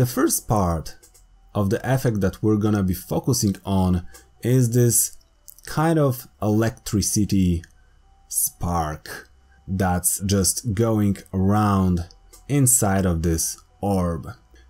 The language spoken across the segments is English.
The first part of the effect that we're gonna be focusing on is this kind of electricity spark that's just going around inside of this orb.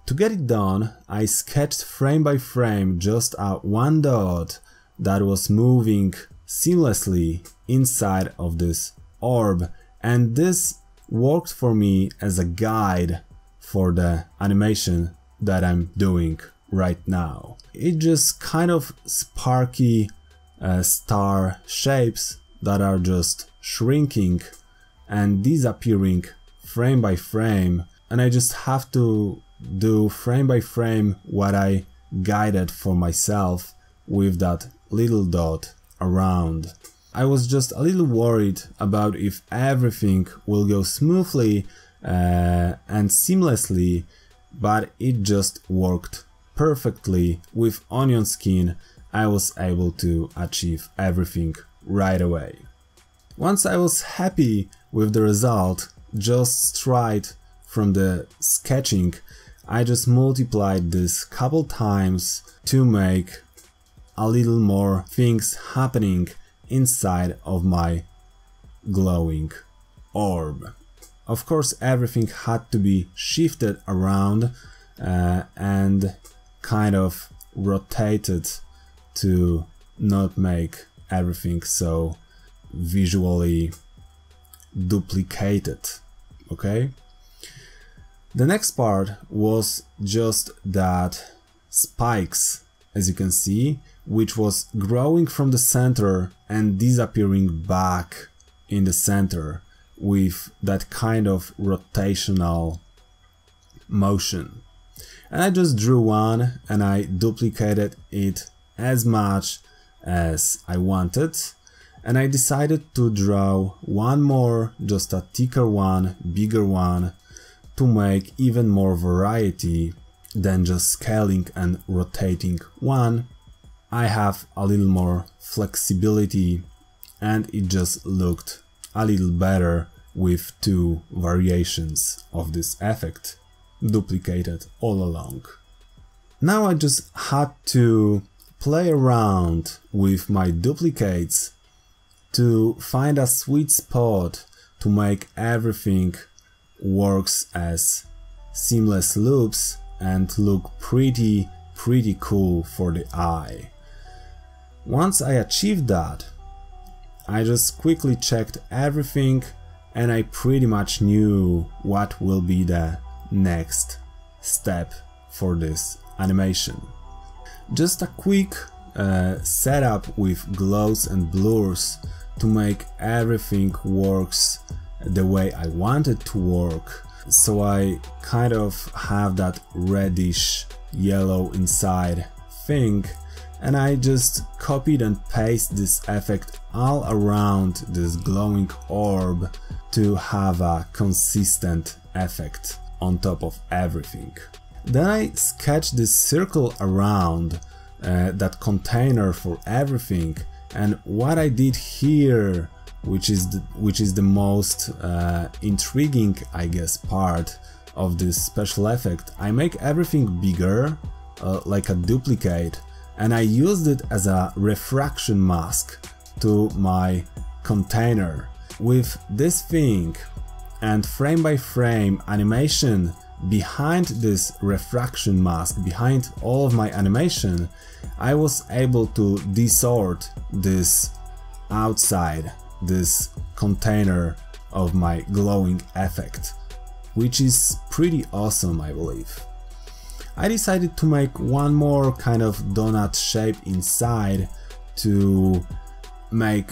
To get it done, I sketched frame by frame just a one dot that was moving seamlessly inside of this orb and this worked for me as a guide for the animation that I'm doing right now. It just kind of sparky uh, star shapes that are just shrinking and disappearing frame by frame and I just have to do frame by frame what I guided for myself with that little dot around. I was just a little worried about if everything will go smoothly uh, and seamlessly, but it just worked perfectly with onion skin I was able to achieve everything right away. Once I was happy with the result, just straight from the sketching, I just multiplied this couple times to make a little more things happening inside of my glowing orb. Of course everything had to be shifted around uh, and kind of rotated to not make everything so visually duplicated okay? The next part was just that spikes as you can see which was growing from the center and disappearing back in the center with that kind of rotational motion and I just drew one and I duplicated it as much as I wanted and I decided to draw one more, just a thicker one, bigger one, to make even more variety than just scaling and rotating one. I have a little more flexibility and it just looked a little better with two variations of this effect duplicated all along. Now I just had to play around with my duplicates to find a sweet spot to make everything works as seamless loops and look pretty pretty cool for the eye. Once I achieved that, I just quickly checked everything and I pretty much knew what will be the next step for this animation. Just a quick uh, setup with glows and blurs to make everything works the way I want it to work. So I kind of have that reddish yellow inside thing and I just copied and pasted this effect all around this glowing orb to have a consistent effect on top of everything. Then I sketched this circle around uh, that container for everything and what I did here which is the, which is the most uh, intriguing I guess part of this special effect I make everything bigger uh, like a duplicate and I used it as a refraction mask to my container with this thing and frame by frame animation behind this refraction mask, behind all of my animation, I was able to distort this outside, this container of my glowing effect, which is pretty awesome I believe. I decided to make one more kind of donut shape inside to make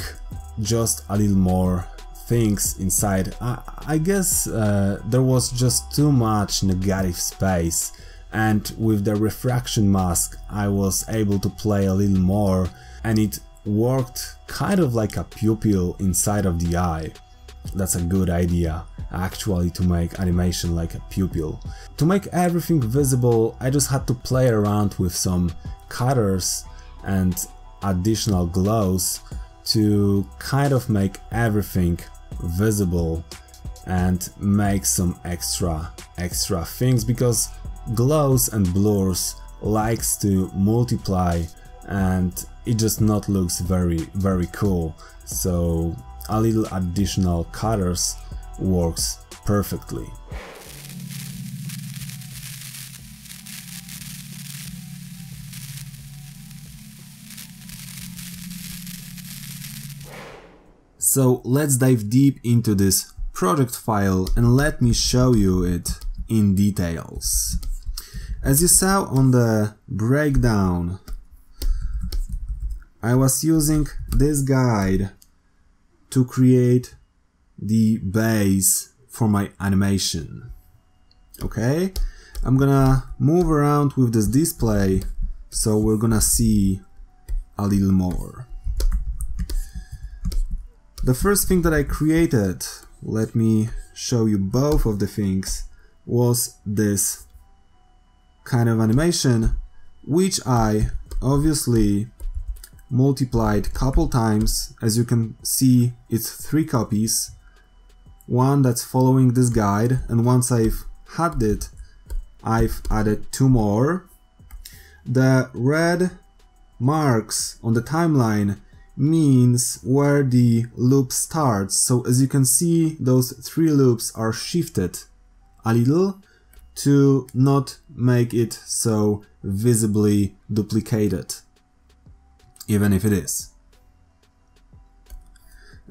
just a little more things inside. I, I guess uh, there was just too much negative space and with the refraction mask I was able to play a little more and it worked kind of like a pupil inside of the eye. That's a good idea, actually to make animation like a pupil. To make everything visible I just had to play around with some cutters and additional glows to kind of make everything visible and make some extra extra things because glows and blurs likes to multiply and it just not looks very very cool so a little additional colors works perfectly. So let's dive deep into this project file and let me show you it in details. As you saw on the breakdown, I was using this guide to create the base for my animation. Okay, I'm gonna move around with this display so we're gonna see a little more. The first thing that I created, let me show you both of the things, was this kind of animation which I obviously multiplied couple times. As you can see it's three copies. One that's following this guide and once I've had it I've added two more. The red marks on the timeline means where the loop starts. So as you can see those three loops are shifted a little to not make it so visibly duplicated even if it is.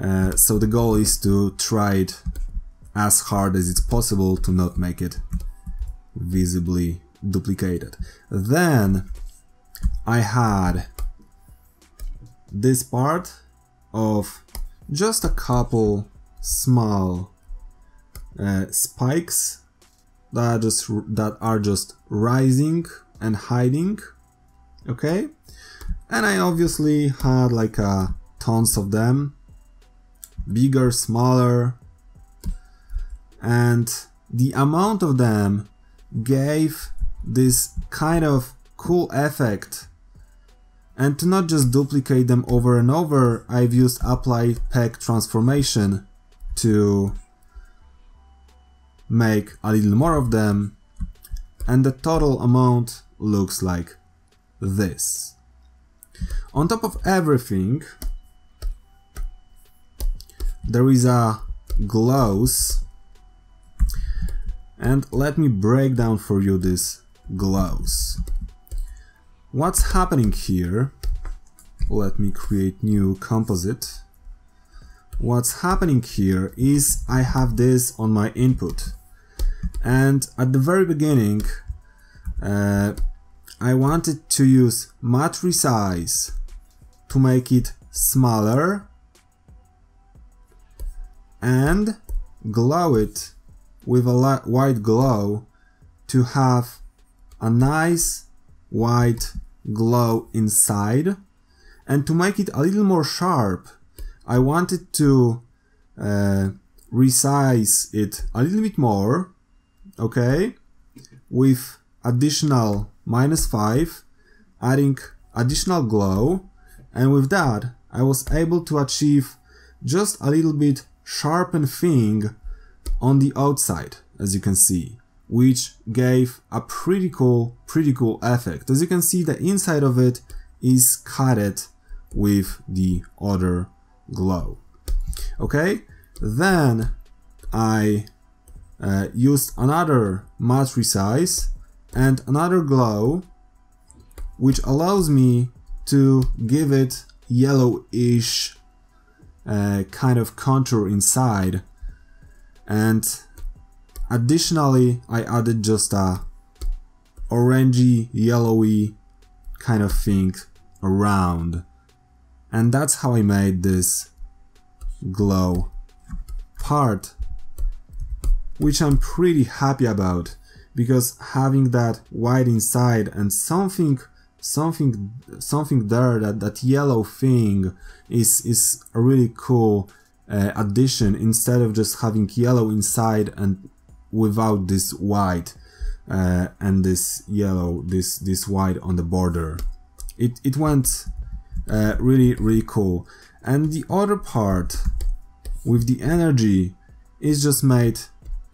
Uh, so the goal is to try it as hard as it's possible to not make it visibly duplicated. Then I had this part of just a couple small uh, spikes that are just that are just rising and hiding okay and I obviously had like uh, tons of them. Bigger smaller. And the amount of them gave this kind of cool effect. And to not just duplicate them over and over I've used apply peg transformation to make a little more of them. And the total amount looks like this on top of everything, there is a glows and let me break down for you this glows. What's happening here? Let me create new composite. What's happening here is I have this on my input and at the very beginning uh, I wanted to use matte resize to make it smaller and glow it with a white glow to have a nice white glow inside. And to make it a little more sharp I wanted to uh, resize it a little bit more okay with additional minus 5, adding additional glow, and with that I was able to achieve just a little bit sharpened thing on the outside, as you can see, which gave a pretty cool, pretty cool effect. As you can see, the inside of it is coated with the other glow. Okay, then I uh, used another matte resize and another glow which allows me to give it yellowish uh, kind of contour inside. And additionally I added just a orangey yellowy kind of thing around. And that's how I made this glow part which I'm pretty happy about because having that white inside and something something something there that that yellow thing is is a really cool uh, addition instead of just having yellow inside and without this white uh, and this yellow this this white on the border. It it went uh, really really cool. And the other part with the energy is just made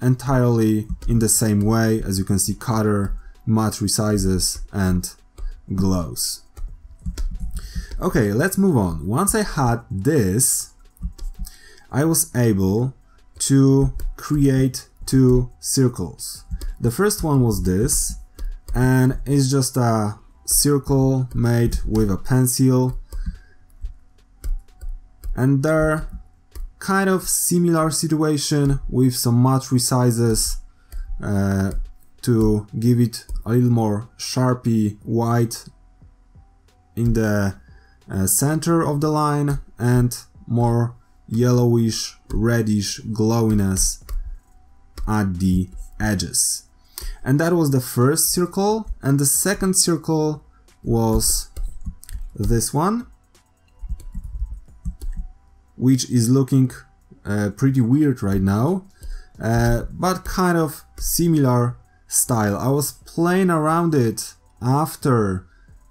entirely in the same way as you can see cutter matte resizes and glows. Okay, let's move on. Once I had this, I was able to create two circles. The first one was this, and it's just a circle made with a pencil. And there, kind of similar situation with some matte resizes uh, to give it a little more sharpy white in the uh, center of the line and more yellowish reddish glowiness at the edges. And that was the first circle and the second circle was this one which is looking uh, pretty weird right now uh, but kind of similar style. I was playing around it after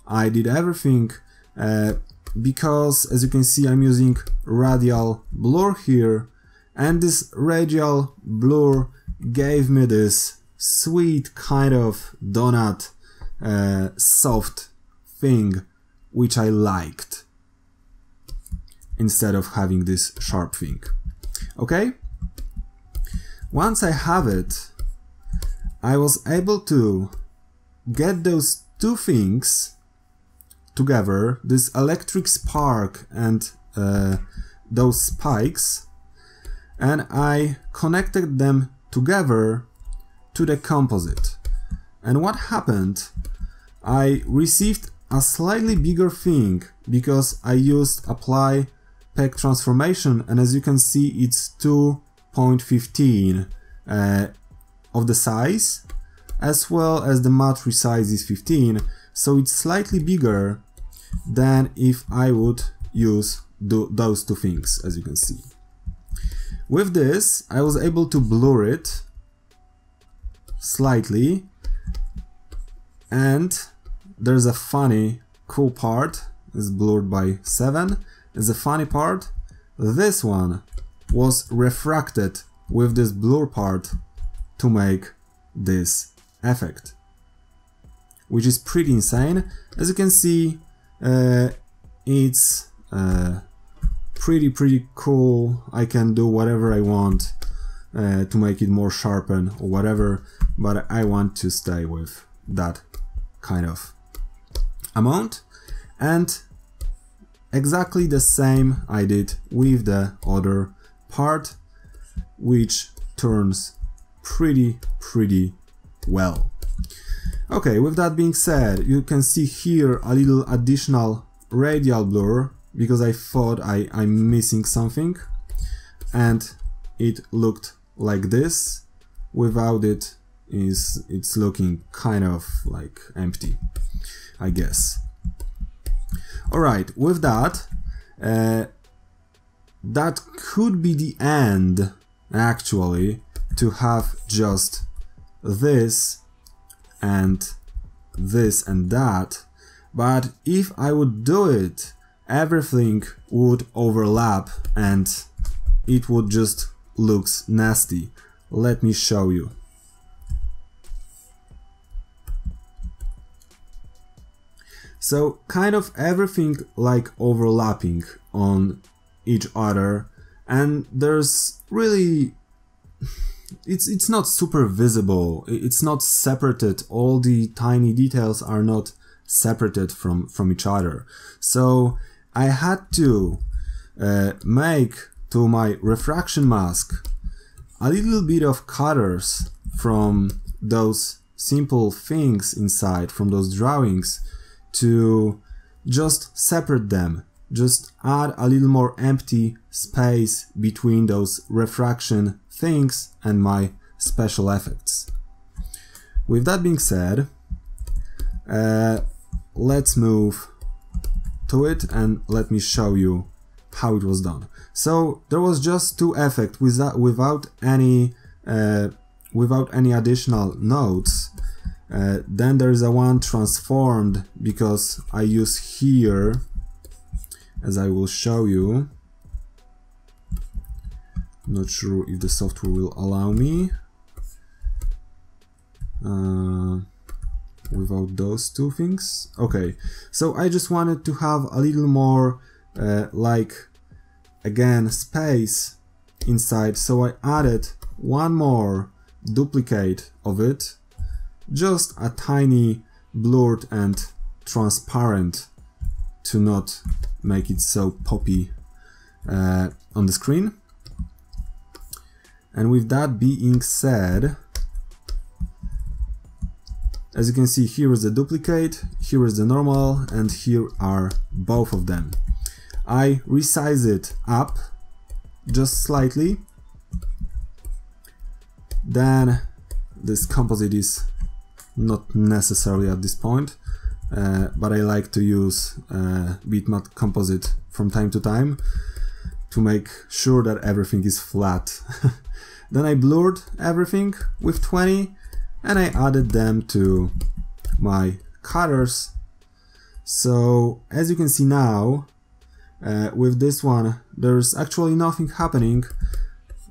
I did everything uh, because as you can see I'm using radial blur here and this radial blur gave me this sweet kind of donut uh, soft thing which I liked instead of having this sharp thing okay once I have it I was able to get those two things together, this electric spark and uh, those spikes, and I connected them together to the composite. And what happened? I received a slightly bigger thing because I used apply peg transformation and as you can see it's 2.15 uh, of the size as well as the matte resize is 15 so it's slightly bigger than if I would use those two things, as you can see. With this, I was able to blur it slightly, and there's a funny, cool part, it's blurred by 7, a funny part, this one was refracted with this blur part to make this effect which is pretty insane. As you can see, uh, it's uh, pretty, pretty cool. I can do whatever I want uh, to make it more sharpen or whatever, but I want to stay with that kind of amount. And exactly the same I did with the other part, which turns pretty, pretty well. Okay, with that being said, you can see here a little additional radial blur because I thought I, I'm missing something and it looked like this. Without it is it's looking kind of like empty, I guess. Alright, with that, uh, that could be the end actually to have just this and this and that, but if I would do it, everything would overlap and it would just looks nasty. Let me show you. So kind of everything like overlapping on each other and there's really it's it's not super visible. It's not separated. All the tiny details are not separated from from each other. So I had to uh, make to my refraction mask a little bit of cutters from those simple things inside from those drawings to just separate them just add a little more empty space between those refraction things and my special effects. With that being said, uh, let's move to it and let me show you how it was done. So there was just two effects without without any uh, without any additional nodes. Uh, then there is a one transformed because I use here as I will show you. Not sure if the software will allow me. Uh, without those two things. Okay, so I just wanted to have a little more uh, like again space inside so I added one more duplicate of it just a tiny blurred and transparent to not make it so poppy uh, on the screen. And with that being said as you can see here is the duplicate here is the normal and here are both of them. I resize it up just slightly. Then this composite is not necessary at this point uh, but I like to use uh, bitmap composite from time to time to make sure that everything is flat then I blurred everything with 20 and I added them to my cutters so as you can see now uh, with this one, there's actually nothing happening,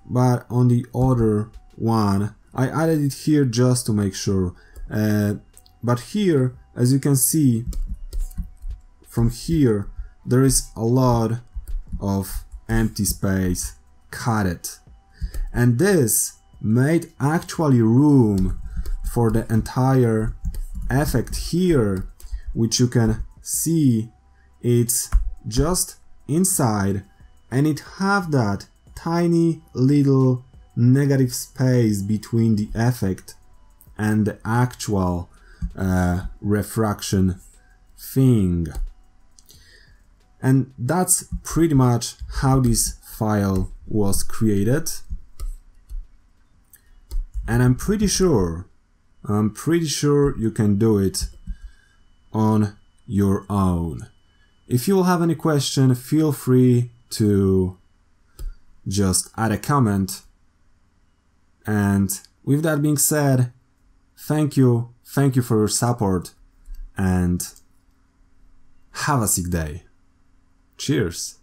but on the other one, I added it here just to make sure. Uh, but here, as you can see, from here, there is a lot of empty space cut it. And this made actually room for the entire effect here, which you can see it's just inside and it have that tiny little negative space between the effect and the actual uh, refraction thing. And that's pretty much how this file was created. And I'm pretty sure, I'm pretty sure you can do it on your own. If you will have any question, feel free to just add a comment. And with that being said, thank you, thank you for your support, and have a sick day. Cheers.